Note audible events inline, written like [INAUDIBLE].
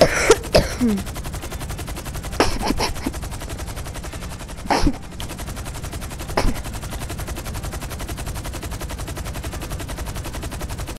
[COUGHS] hmm.